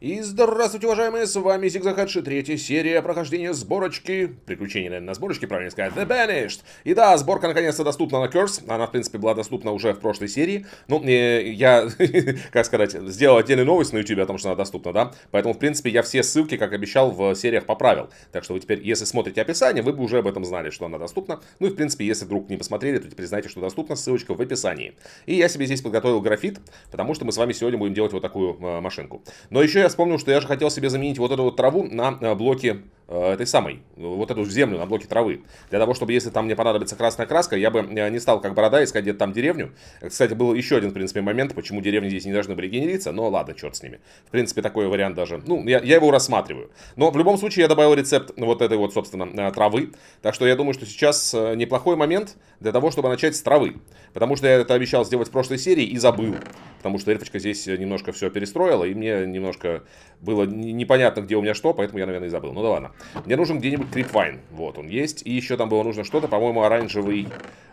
И здравствуйте, уважаемые, с вами Зигзахадши, третья серия прохождения сборочки, приключения, наверное, на сборочке, правильно сказать, The Banished. И да, сборка наконец-то доступна на Curse, она, в принципе, была доступна уже в прошлой серии. Ну, э, я, как сказать, сделал отдельную новость на YouTube о том, что она доступна, да. Поэтому, в принципе, я все ссылки, как обещал, в сериях поправил. Так что вы теперь, если смотрите описание, вы бы уже об этом знали, что она доступна. Ну и, в принципе, если вдруг не посмотрели, то теперь знаете, что доступна, ссылочка в описании. И я себе здесь подготовил графит, потому что мы с вами сегодня будем делать вот такую э, машинку. Но еще я вспомнил, что я же хотел себе заменить вот эту вот траву на э, блоки этой самой, вот эту землю на блоке травы. Для того, чтобы если там мне понадобится красная краска, я бы э, не стал как борода искать где-то там деревню. Кстати, был еще один, в принципе, момент, почему деревни здесь не должны были генериться, но ладно, черт с ними. В принципе, такой вариант даже, ну, я, я его рассматриваю. Но в любом случае я добавил рецепт вот этой вот, собственно, травы. Так что я думаю, что сейчас неплохой момент для того, чтобы начать с травы. Потому что я это обещал сделать в прошлой серии и забыл. Потому что эльфочка здесь немножко все перестроила, и мне немножко было непонятно, где у меня что, поэтому я, наверное, и забыл. Ну да ладно. Мне нужен где-нибудь крипвайн. Вот он есть. И еще там было нужно что-то, по-моему, оранжевый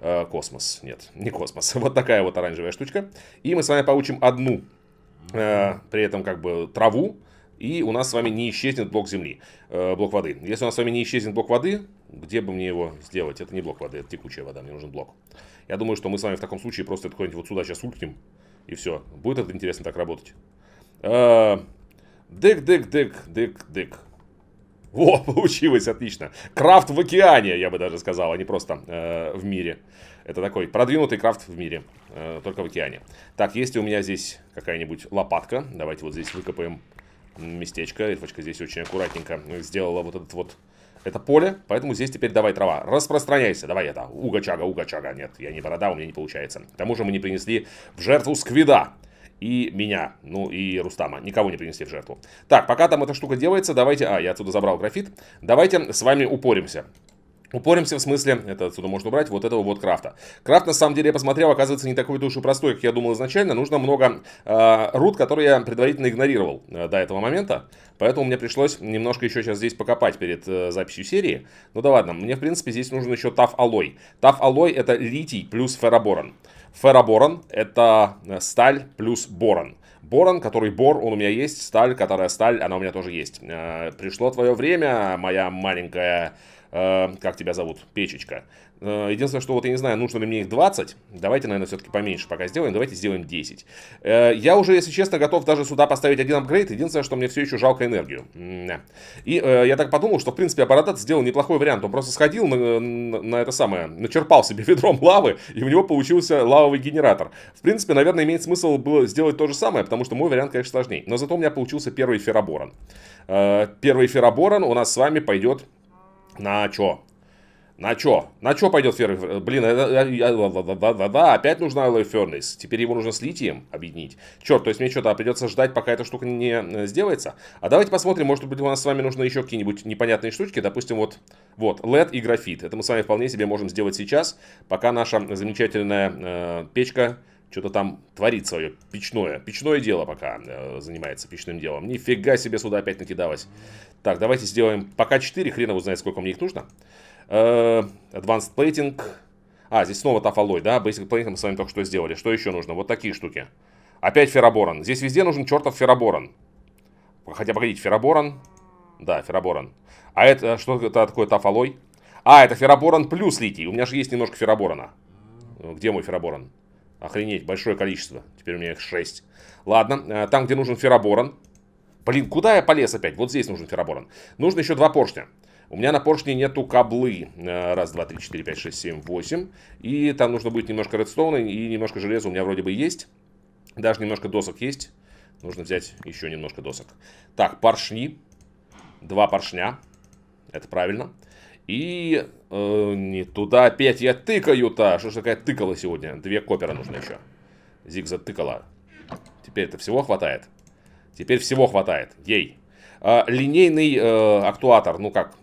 э, космос. Нет, не космос. Вот такая вот оранжевая штучка. И мы с вами получим одну, э, при этом как бы траву. И у нас с вами не исчезнет блок земли, э, блок воды. Если у нас с вами не исчезнет блок воды, где бы мне его сделать? Это не блок воды, это текучая вода, мне нужен блок. Я думаю, что мы с вами в таком случае просто это куда-нибудь вот сюда сейчас улькнем. И все. Будет это интересно так работать. Э, Дык, Во, получилось, отлично. Крафт в океане, я бы даже сказал, а не просто э, в мире. Это такой продвинутый крафт в мире, э, только в океане. Так, есть ли у меня здесь какая-нибудь лопатка? Давайте вот здесь выкопаем местечко. Эльфочка здесь очень аккуратненько сделала вот этот вот это поле, поэтому здесь теперь давай трава. Распространяйся, давай это. Уга-чага, уга-чага. Нет, я не борода, у меня не получается. К тому же мы не принесли в жертву сквида и меня, ну и Рустама. Никого не принесли в жертву. Так, пока там эта штука делается, давайте... А, я отсюда забрал графит. Давайте с вами упоримся. Упоримся в смысле, это отсюда можно убрать, вот этого вот крафта. Крафт, на самом деле, я посмотрел, оказывается, не такой уж простой, как я думал изначально. Нужно много э, рут, которые я предварительно игнорировал э, до этого момента. Поэтому мне пришлось немножко еще сейчас здесь покопать перед э, записью серии. Ну да ладно, мне, в принципе, здесь нужен еще таф алой. Таф алой это литий плюс ферроборон. Ферроборон – это э, сталь плюс борон. Борон, который бор, он у меня есть. Сталь, которая сталь, она у меня тоже есть. Э, пришло твое время, моя маленькая Э, как тебя зовут, печечка. Э, единственное, что вот я не знаю, нужно ли мне их 20. Давайте, наверное, все-таки поменьше пока сделаем. Давайте сделаем 10. Э, я уже, если честно, готов даже сюда поставить один апгрейд. Единственное, что мне все еще жалко энергию. И я так подумал, что, в принципе, аппарат сделал неплохой вариант. Он просто сходил на, на это самое, начерпал себе ведром лавы, и у него получился лавовый генератор. В принципе, наверное, имеет смысл было сделать то же самое, потому что мой вариант, конечно, сложнее. Но зато у меня получился первый ферроборон. Первый ферроборон у нас с вами пойдет на чё? На чё? На чё пойдет фермер? Блин, да-да-да, опять нужна Alloy Furnace. Теперь его нужно с литием объединить. Черт, то есть мне что-то придется ждать, пока эта штука не э, сделается. А давайте посмотрим, может быть у нас с вами нужны еще какие-нибудь непонятные штучки. Допустим, вот, вот, LED и графит. Это мы с вами вполне себе можем сделать сейчас, пока наша замечательная э, печка что-то там творит свое печное. Печное дело пока э, занимается печным делом. Нифига себе сюда опять накидалось. Так, давайте сделаем пока 4, хрен его знает, сколько мне их нужно. Э, advanced Plating. А, здесь снова тафалой, да? Basic Plating мы с вами только что сделали. Что еще нужно? Вот такие штуки. Опять ферроборон. Здесь везде нужен чертов ферроборон. Хотя, погодите, ферроборон. Да, ферроборон. А это что это такое тафалой? А, это ферроборон плюс литий. У меня же есть немножко ферроборона. Где мой ферроборон? Охренеть, большое количество. Теперь у меня их 6. Ладно, э, там, где нужен ферроборон. Блин, куда я полез опять? Вот здесь нужен ферроборон. Нужно еще два поршня. У меня на поршне нету каблы. Э, раз, два, три, четыре, пять, шесть, семь, восемь. И там нужно будет немножко редстоуна и немножко железа. У меня вроде бы есть. Даже немножко досок есть. Нужно взять еще немножко досок. Так, поршни. Два поршня. Это правильно. И э, не туда опять я тыкаю-то. Что ж такая тыкала сегодня? Две копера нужно еще. Зиг затыкала. Теперь это всего хватает. Теперь всего хватает. Ей. Э, линейный э, актуатор. Ну как,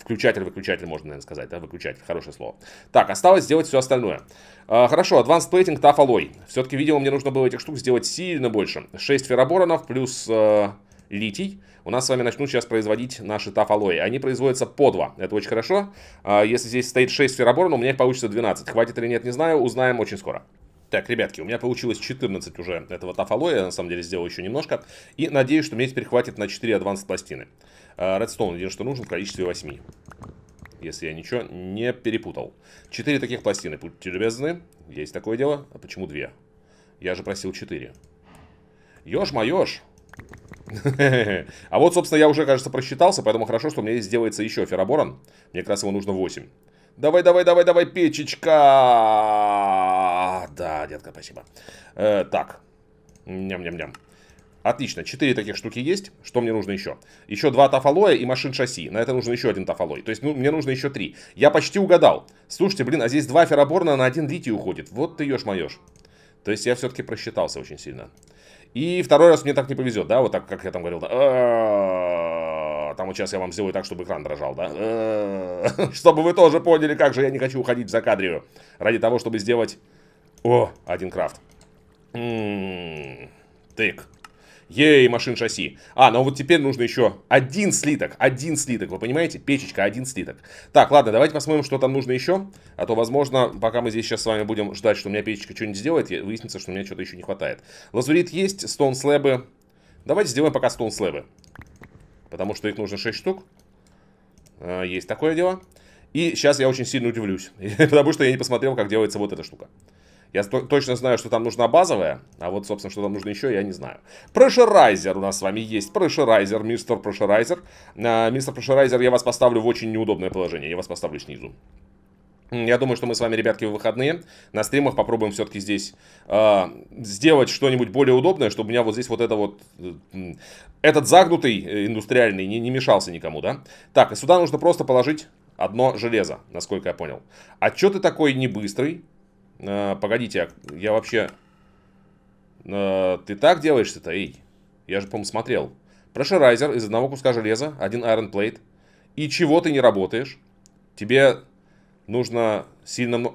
включатель-выключатель, можно, наверное, сказать, да, выключатель, хорошее слово. Так, осталось сделать все остальное. А, хорошо, Advanced Plating Tough. Все-таки, видимо, мне нужно было этих штук сделать сильно больше. 6 ферроборонов плюс э, литий у нас с вами начнут сейчас производить наши тафалои. Они производятся по 2. Это очень хорошо. А, если здесь стоит 6 ферроборон, у меня их получится 12. Хватит или нет, не знаю. Узнаем очень скоро. Так, ребятки, у меня получилось 14 уже этого тафалоя, я на самом деле сделал еще немножко. И надеюсь, что мне теперь хватит на 4 адванс пластины. Редстоун, один что нужен в количестве 8. Если я ничего не перепутал. 4 таких пластины, будьте любезны. Есть такое дело. А почему 2? Я же просил 4. Ёж-моёж. А вот, собственно, я уже, кажется, просчитался, поэтому хорошо, что у меня здесь сделается еще ферроборон. Мне как раз его нужно 8. Давай, давай, давай, давай, печечка! Да, детка, спасибо. Э, так. Ням-ням-ням. Отлично, 4 таких штуки есть. Что мне нужно еще? Еще 2 тафалоя и машин шасси. На это нужно еще один тафалой. То есть ну, мне нужно еще 3. Я почти угадал. Слушайте, блин, а здесь 2 ферроборна на один литий уходит. Вот ты ешь-моешь. То есть я все-таки просчитался очень сильно. И второй раз мне так не повезет, да, вот так, как я там говорил, да. «А, там вот сейчас я вам сделаю так, чтобы экран дрожал, да. «А, чтобы вы тоже поняли, как же я не хочу уходить в закадрию. Ради того, чтобы сделать... О, один крафт. М-м-м, тык. Ей, машин шасси. А, ну вот теперь нужно еще один слиток. Один слиток, вы понимаете? Печечка, один слиток. Так, ладно, давайте посмотрим, что там нужно еще. А то, возможно, пока мы здесь сейчас с вами будем ждать, что у меня печечка что-нибудь сделает, выяснится, что у меня что-то еще не хватает. Лазурит есть, стон слэбы. Давайте сделаем пока стон слэбы. Потому что их нужно 6 штук. А, есть такое дело. И сейчас я очень сильно удивлюсь. Потому что я не посмотрел, как делается вот эта штука. Я точно знаю, что там нужна базовая, а вот, собственно, что там нужно еще, я не знаю. Прошерайзер у нас с вами есть. Прошерайзер, мистер Прошерайзер. А, мистер Прошерайзер, я вас поставлю в очень неудобное положение. Я вас поставлю снизу. Я думаю, что мы с вами, ребятки, в выходные на стримах попробуем все-таки здесь э, сделать что-нибудь более удобное, чтобы у меня вот здесь вот это вот, э, этот загнутый э, индустриальный не, не мешался никому, да? Так, и сюда нужно просто положить одно железо, насколько я понял. А что ты такой не быстрый? Э, погодите, я вообще... Э, ты так делаешься-то, эй? Я же, по-моему, смотрел. Прошерайзер из одного куска железа, один Iron Plate. И чего ты не работаешь? Тебе нужно сильно...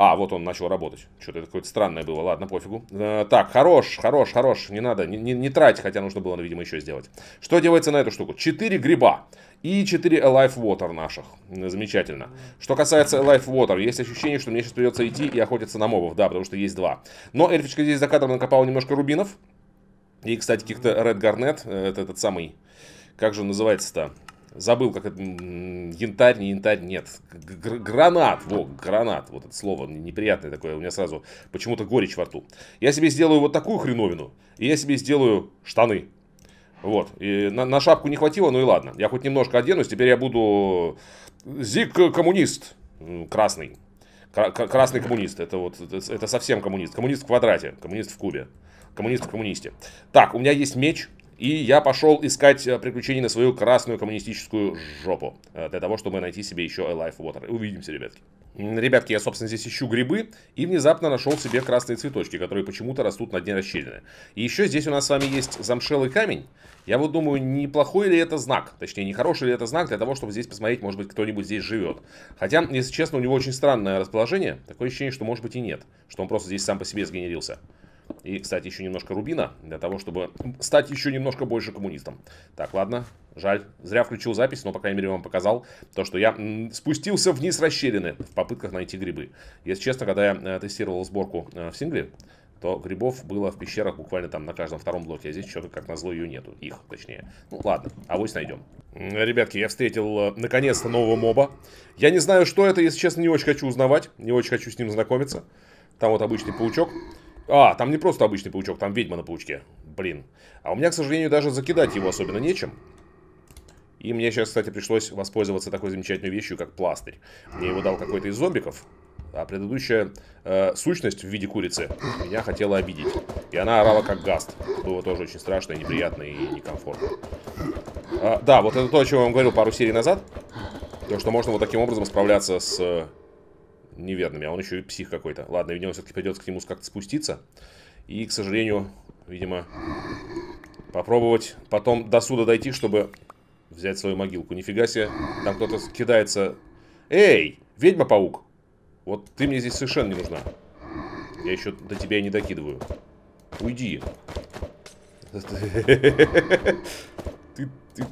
А, вот он начал работать. Что-то какое-то странное было. Ладно, пофигу. Э, так, хорош, хорош, хорош. Не надо, не, не, не трать, хотя нужно было, видимо, еще сделать. Что делается на эту штуку? Четыре гриба. И 4 Alive Water наших. Замечательно. Что касается Alive Water, есть ощущение, что мне сейчас придется идти и охотиться на мобов. Да, потому что есть два. Но эльфичка здесь за кадром накопала немножко рубинов. И, кстати, каких-то Red Garnet. Э, это этот самый... Как же он называется-то? Забыл, как это... Янтарь, не янтарь, нет. Г гранат. Во, гранат. Вот это слово неприятное такое. У меня сразу почему-то горечь во рту. Я себе сделаю вот такую хреновину. И я себе сделаю штаны. Вот. И на, на шапку не хватило, ну и ладно. Я хоть немножко оденусь, теперь я буду Зик коммунист красный. Красный коммунист. Это вот это совсем коммунист. Коммунист в квадрате, коммунист в кубе. Коммунист в коммунисте. Так, у меня есть меч. И я пошел искать э, приключений на свою красную коммунистическую жопу. Э, для того, чтобы найти себе еще Alive Water. Увидимся, ребятки. Ребятки, я, собственно, здесь ищу грибы. И внезапно нашел себе красные цветочки, которые почему-то растут на дне расщелины. И еще здесь у нас с вами есть замшелый камень. Я вот думаю, неплохой ли это знак. Точнее, не хороший ли это знак для того, чтобы здесь посмотреть, может быть, кто-нибудь здесь живет. Хотя, если честно, у него очень странное расположение. Такое ощущение, что может быть и нет. Что он просто здесь сам по себе сгенерился. И, кстати, еще немножко рубина, для того, чтобы стать еще немножко больше коммунистом. Так, ладно, жаль. Зря включил запись, но, по крайней мере, вам показал то, что я спустился вниз расщелины в попытках найти грибы. Если честно, когда я э, тестировал сборку э, в сингле, то грибов было в пещерах буквально там на каждом втором блоке, а здесь что-то как назло ее нету, их точнее. Ну ладно, авось найдем. Ребятки, я встретил э, наконец-то нового моба. Я не знаю, что это, если честно, не очень хочу узнавать, не очень хочу с ним знакомиться. Там вот обычный паучок. А, там не просто обычный паучок, там ведьма на паучке. Блин. А у меня, к сожалению, даже закидать его особенно нечем. И мне сейчас, кстати, пришлось воспользоваться такой замечательной вещью, как пластырь. Мне его дал какой-то из зомбиков. А предыдущая э, сущность в виде курицы меня хотела обидеть. И она орала как гаст. Было тоже очень страшно, и неприятно и некомфортно. А, да, вот это то, о чем я вам говорил пару серий назад. То, что можно вот таким образом справляться с неверными, а он еще и псих какой-то. Ладно, видимо, все-таки придется к нему как-то спуститься. И, к сожалению, видимо, попробовать потом до суда дойти, чтобы взять свою могилку. Нифига себе, там кто-то кидается. Эй, ведьма-паук! Вот ты мне здесь совершенно не нужна. Я еще до тебя и не докидываю. Уйди. Ты, ты...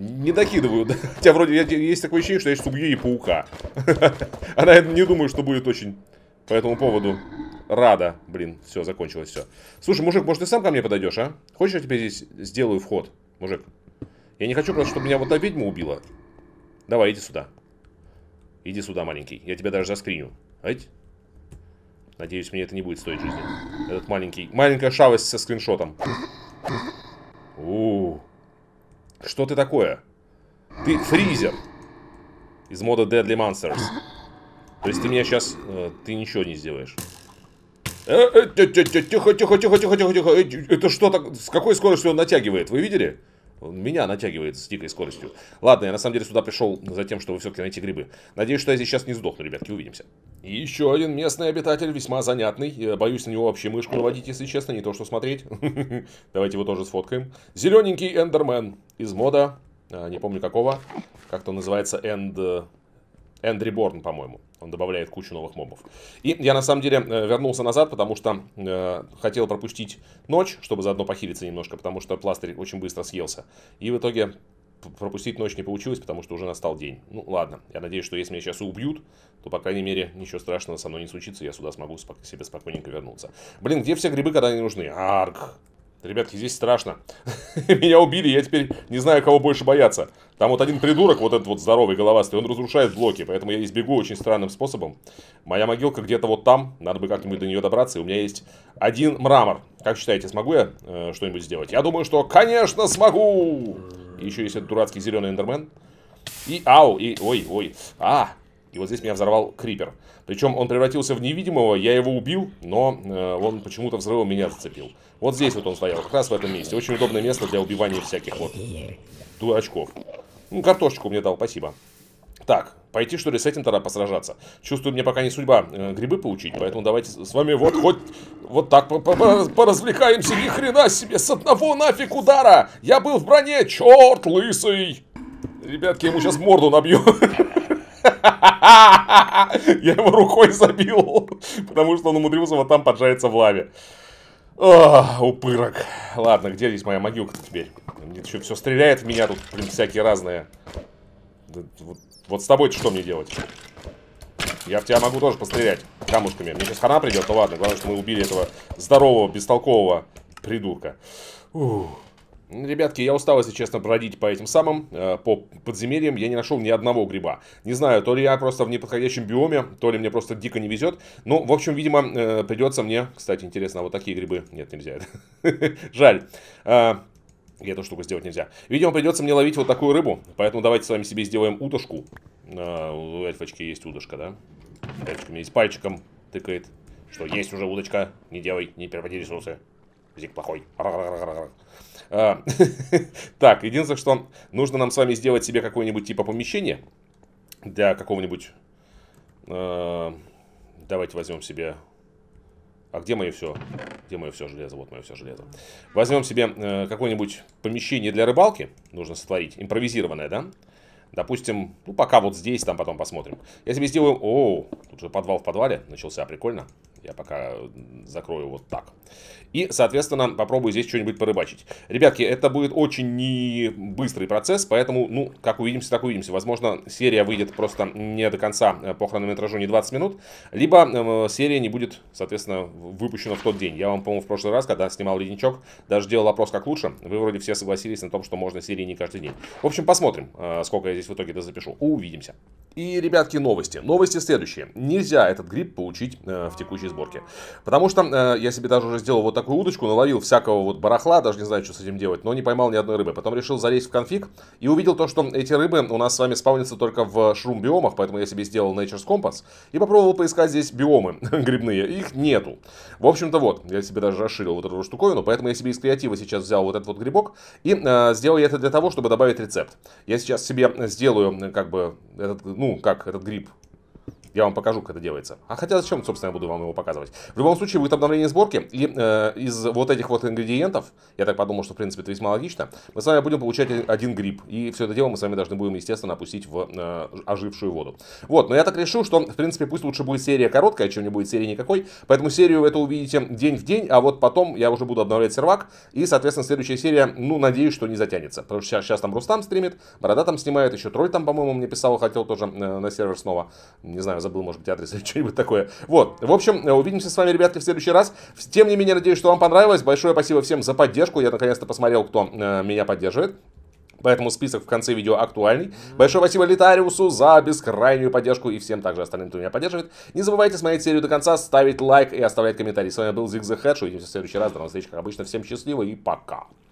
Не докидываю. Хотя вроде есть такое ощущение, что я сейчас убью и паука. Она не думаю, что будет очень по этому поводу рада. Блин, все, закончилось все. Слушай, мужик, может ты сам ко мне подойдешь, а? Хочешь, я тебе здесь сделаю вход, мужик? Я не хочу просто, чтобы меня вот та ведьма убила. Давай, иди сюда. Иди сюда, маленький. Я тебя даже заскриню. Ать? Надеюсь, мне это не будет стоить жизни. Этот маленький... Маленькая шалость со скриншотом. -у, -у. Что ты такое? Ты фризер. Из мода Deadly Monsters. То есть ты меня сейчас... Э, ты ничего не сделаешь. Э, э, тихо, тихо, тихо, тихо, тихо, тихо. Это что так? С какой скоростью он натягивает? Вы видели? Меня натягивает с дикой скоростью. Ладно, я на самом деле сюда пришел за тем, чтобы все-таки найти грибы. Надеюсь, что я здесь сейчас не сдохну, ребятки, увидимся. И еще один местный обитатель, весьма занятный. Я боюсь на него вообще мышку наводить, если честно, не то что смотреть. Давайте его тоже сфоткаем. Зелененький эндермен из мода, а, не помню какого, как-то называется Энд... Энд Reborn, по-моему. Он добавляет кучу новых мобов. И я на самом деле э, вернулся назад, потому что э, хотел пропустить ночь, чтобы заодно похилиться немножко, потому что пластырь очень быстро съелся. И в итоге пропустить ночь не получилось, потому что уже настал день. Ну ладно, я надеюсь, что если меня сейчас убьют, то, по крайней мере, ничего страшного со мной не случится, я сюда смогу спок себе спокойненько вернуться. Блин, где все грибы, когда они нужны? Арк! Ребятки, здесь страшно. Меня убили, я теперь не знаю, кого больше бояться. Там вот один придурок, вот этот вот здоровый головастый, он разрушает блоки, поэтому я избегу очень странным способом. Моя могилка где-то вот там, надо бы как-нибудь до нее добраться, и у меня есть один мрамор. Как считаете, смогу я э, что-нибудь сделать? Я думаю, что, конечно, смогу! Еще есть этот дурацкий зеленый эндермен. И, ау, и, ой, ой, а, и вот здесь меня взорвал крипер. Причем он превратился в невидимого, я его убил, но э, он почему-то взрывом меня зацепил. Вот здесь вот он стоял, как раз в этом месте. Очень удобное место для убивания всяких вот дурачков. Ну, картошечку мне дал, спасибо. Так, пойти что ли с этим тогда посражаться? Чувствую, мне пока не судьба э, грибы получить, поэтому давайте с вами вот хоть вот так поразвлекаемся. Ни хрена себе, с одного нафиг удара! Я был в броне, черт лысый! Ребятки, ему сейчас морду набью. Я его рукой забил, потому что он умудрился вот там поджариться в лаве. О, упырок. Ладно, где здесь моя могилка теперь? Мне что, все стреляет в меня тут, блин, всякие разные. Вот, вот с тобой что мне делать? Я в тебя могу тоже пострелять камушками. Мне сейчас хана придет, ну ладно. Главное, что мы убили этого здорового, бестолкового придурка. Ух. Ребятки, я устал, если честно, бродить по этим самым, э, по подземельям. Я не нашел ни одного гриба. Не знаю, то ли я просто в неподходящем биоме, то ли мне просто дико не везет. Ну, в общем, видимо, э, придется мне... Кстати, интересно, вот такие грибы... Нет, нельзя. Жаль. Э, эту штуку сделать нельзя. Видимо, придется мне ловить вот такую рыбу. Поэтому давайте с вами себе сделаем удочку. Э, у эльфочки есть удочка, да? Эльфочка меня есть пальчиком тыкает. Что, есть уже удочка. Не делай, не переводи ресурсы. Зик плохой. А, так, единственное, что нужно нам с вами сделать себе какое-нибудь типа помещение для какого-нибудь... А, давайте возьмем себе... А где мое все? Где мое все железо? Вот мое все железо. Возьмем себе э, какое-нибудь помещение для рыбалки. Нужно сотворить. Импровизированное, да? Допустим, ну пока вот здесь, там потом посмотрим. Я себе сделаю... О, тут же подвал в подвале начался, прикольно. Я пока закрою вот так. И, соответственно, попробую здесь что-нибудь порыбачить. Ребятки, это будет очень не быстрый процесс, поэтому, ну, как увидимся, так увидимся. Возможно, серия выйдет просто не до конца э, по хронометражу, не 20 минут, либо э, серия не будет, соответственно, выпущена в тот день. Я вам, по-моему, в прошлый раз, когда снимал ледничок, даже делал вопрос, как лучше. Вы вроде все согласились на том, что можно серии не каждый день. В общем, посмотрим, э, сколько я здесь в итоге-то запишу. Увидимся. И, ребятки, новости. Новости следующие. Нельзя этот гриб получить в текущей сборке. Потому что э, я себе даже уже сделал вот такую удочку, наловил всякого вот барахла, даже не знаю, что с этим делать, но не поймал ни одной рыбы. Потом решил залезть в конфиг и увидел то, что эти рыбы у нас с вами спавнятся только в шрум-биомах, поэтому я себе сделал Nature's Compass и попробовал поискать здесь биомы грибные. Их нету. В общем-то вот, я себе даже расширил вот эту штуковину, поэтому я себе из креатива сейчас взял вот этот вот грибок и э, сделал это для того, чтобы добавить рецепт. Я сейчас себе сделаю как бы этот ну, как этот гриб Я вам покажу, как это делается. А хотя зачем, собственно, я буду вам его показывать. В любом случае, будет обновление сборки. И э, из вот этих вот ингредиентов, я так подумал, что, в принципе, это весьма логично, мы с вами будем получать один гриб. И все это дело мы с вами должны будем, естественно, опустить в э, ожившую воду. Вот, но я так решил, что, в принципе, пусть лучше будет серия короткая, чем не будет серии никакой. Поэтому серию эту увидите день в день, а вот потом я уже буду обновлять сервак. И, соответственно, следующая серия, ну, надеюсь, что не затянется. Потому что сейчас, сейчас там Рустам стримит, Борода там снимает, еще Тролль там, по-моему, мне писал, хотел тоже э, на сервер снова. Не знаю, забыл, может быть, адрес или что-нибудь такое. Вот, в общем, э, увидимся с вами, ребятки, в следующий раз. Тем не менее, надеюсь, что вам понравилось. Большое спасибо всем за поддержку. Я наконец-то посмотрел, кто э, меня поддерживает. Поэтому список в конце видео актуальный. Большое спасибо Литариусу за бескрайнюю поддержку и всем также остальным, кто меня поддерживает. Не забывайте смотреть серию до конца, ставить лайк и оставлять комментарий. С вами был Зиг Хэдж. Увидимся в следующий раз. До новых встреч, как обычно. Всем счастливо и пока.